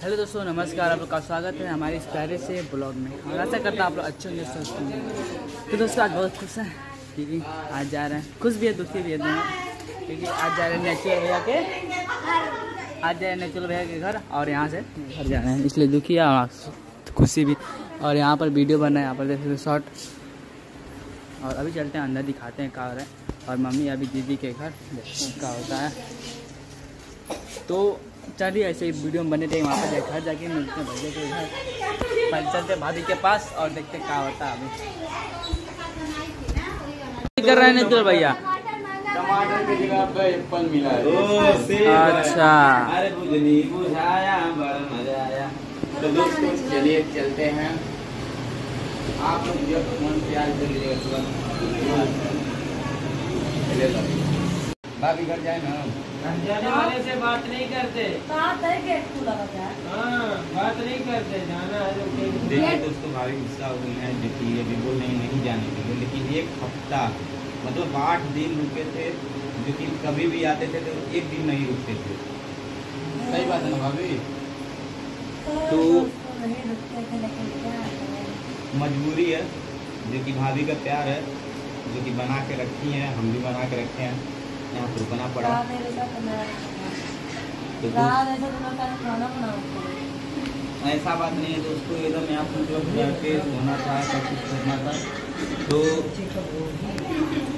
Hello दोस्तों, नमस्कार, आप लोग का स्वागत है हमारे इस प्यारे से ब्लॉग में। और ऐसा करता आप लोग अच्छे होंगे, स्वस्थ होंगे। तो दोस्तों, आज बहुत खुश हैं, क्योंकि आज जा रहे हैं। खुश भी है, दुखी भी है दोनों। क्योंकि आज जा रहे हैं नेचुरल भैया के आज जा रहे हैं नेचुरल भैया के घर और यहाँ से घर जा रहे हैं। इसलिए दुखी है और खुशी भी। और यहाँ पर वीडियो बन है, यहाँ पर देख सकते शॉर्ट और अभी चलते हैं, अंदर दिखाते हैं क्या हो और मम्मी अभी दीदी के घर देखते हैं होता है। तो चलिए ऐसे ही वीडियो में बने थे वहाँ पर घर जाके मिलते हैं भैया के घर। पहले चलते भाभी के पास और देखते हैं क्या होता है अभी। कर रहे हैं नेचुरल भैया? टमाटर की जगह पे एप्पल मिला है। अच्छा। अरे बुझनी बुझाया बड़ा मज़ा आया। तो दोस्तों चलिए चलते हैं। आप लोग जब मन प्यार कर लीजिएगा भाभी। भाभी घर जाए ना। जाने वाले से बात नहीं करते। बात है गेट खुला होता हाँ बात नहीं करते जाना है तो देखिए दोस्तों भाभी गुस्सा हो गई है जो कि अभी बोल नहीं नहीं जाने के लिए। लेकिन एक हफ़्ता मतलब आठ दिन रुके थे जो कि कभी भी आते थे तो एक दिन नहीं रुकते थे। सही बात है ना भाभी? तो मजबूरी है जो कि भाभी का प्यार है जो कि बना के रखी है हम भी बना के रखे हैं। यहाँ पर रुकना पड़ा। ऐसा तो तो रात ऐसा तो ऐसा बात नहीं है दोस्तों एकदम यहाँ पर मतलब जाके होना था सब कुछ करना था तो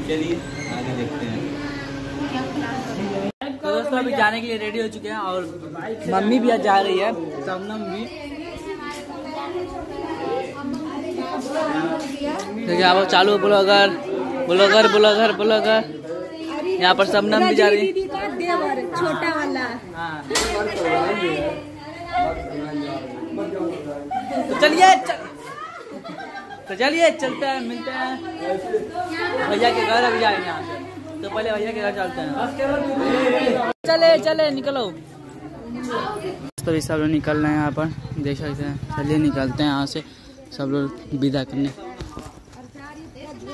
चलिए आगे देखते हैं। तो दोस्तों अभी जाने के लिए रेडी हो चुके हैं और मम्मी भी आज जा रही है सबनम भी। तो क्या वो चालू ब्लॉगर ब्लॉगर ब्लॉगर ब्लॉगर यहाँ पर सबनम भी जा रही है। छोटा वाला। हाँ। तो चलिए तो चलिए चलते हैं मिलते हैं। भैया के घर अभी जाएँगे यहाँ से। तो पहले भैया के घर चलते हैं। चले चले निकलो। तो सब लोग निकल रहे हैं यहाँ पर। देख सकते हैं चलिए निकलते हैं यहाँ से। सब लोग विदा करने।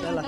चलो।